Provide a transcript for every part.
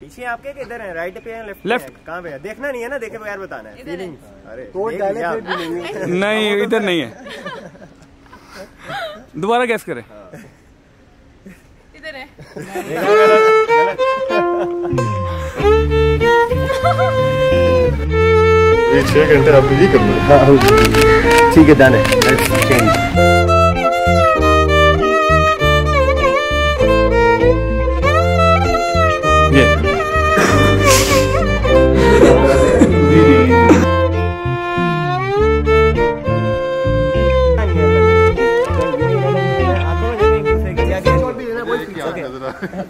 पीछे आपके किधर है? राइट पे है लेफ़्ट Left. कहाँ पे है? देखना नहीं है ना देखे बगैर बताना है। फीलिंग अरे तो। भी नहीं नहीं इधर नहीं है। दोबारा गैस करें। इधर है। ये छह घंटे आप यही करना। ठीक है डन है।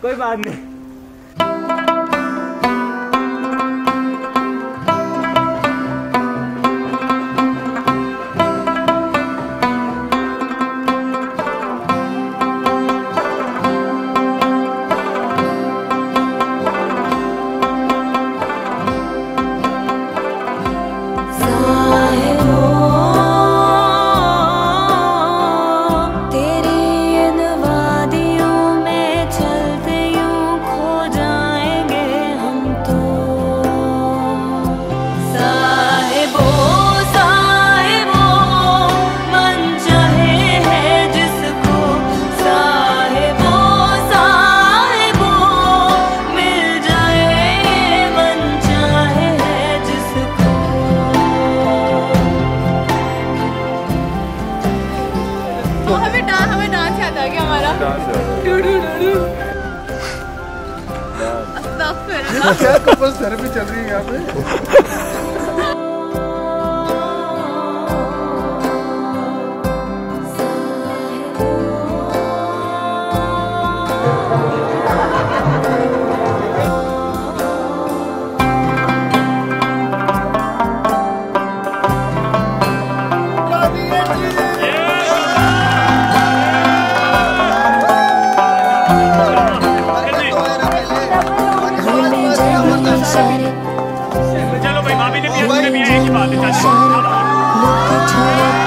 Cô 你 तो हमें डा, हमें डांस याद आ गया हमारा। क्या कपल थेरेपी चल रही है यहाँ पे? Look at her.